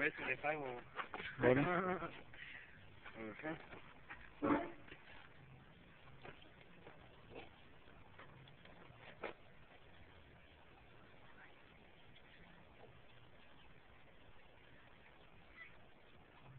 Basically, le pago. Ahora.